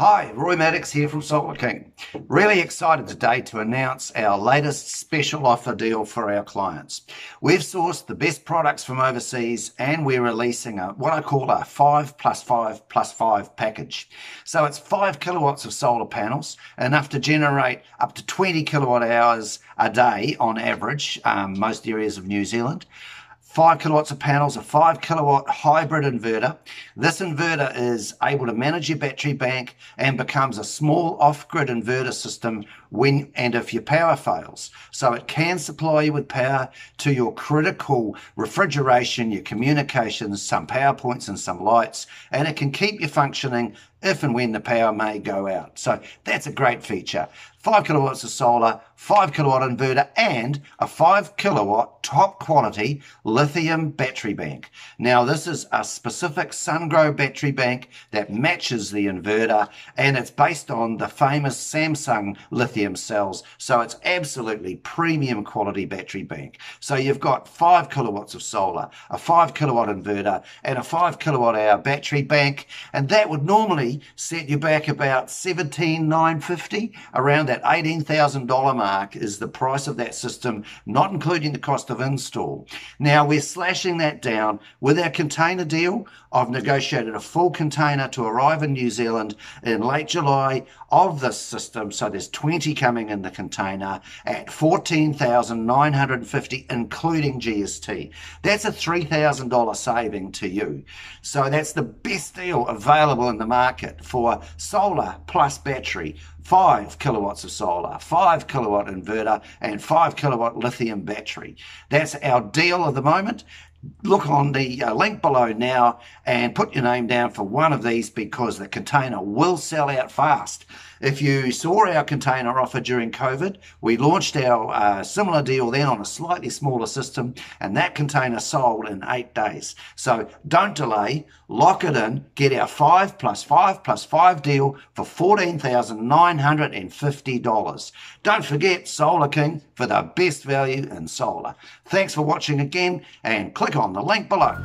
Hi, Roy Maddox here from Solar King. Really excited today to announce our latest special offer deal for our clients. We've sourced the best products from overseas and we're releasing a what I call a 5 plus 5 plus 5 package. So it's 5 kilowatts of solar panels, enough to generate up to 20 kilowatt hours a day on average, um, most areas of New Zealand. 5 kilowatts of panels, a 5 kilowatt hybrid inverter. This inverter is able to manage your battery bank and becomes a small off-grid inverter system when and if your power fails. So it can supply you with power to your critical refrigeration, your communications, some power points and some lights, and it can keep you functioning if and when the power may go out. So that's a great feature. 5 kilowatts of solar, 5 kilowatt inverter, and a 5 kilowatt top quality lithium battery bank. Now, this is a specific SunGrow battery bank that matches the inverter, and it's based on the famous Samsung lithium cells. So it's absolutely premium quality battery bank. So you've got 5 kilowatts of solar, a 5 kilowatt inverter, and a 5 kilowatt hour battery bank, and that would normally set you back about 17,950 around that $18,000 mark is the price of that system, not including the cost of install. Now we're slashing that down with our container deal. I've negotiated a full container to arrive in New Zealand in late July of this system. So there's 20 coming in the container at 14,950, including GST. That's a $3,000 saving to you. So that's the best deal available in the market for solar plus battery, 5 kilowatts of solar, 5 kilowatt inverter, and 5 kilowatt lithium battery. That's our deal at the moment look on the uh, link below now and put your name down for one of these because the container will sell out fast. If you saw our container offer during COVID, we launched our uh, similar deal then on a slightly smaller system, and that container sold in eight days. So don't delay, lock it in, get our 5 plus 5 plus 5 deal for $14,950. Don't forget Solar King for the best value in solar. Thanks for watching again, and click on the link below.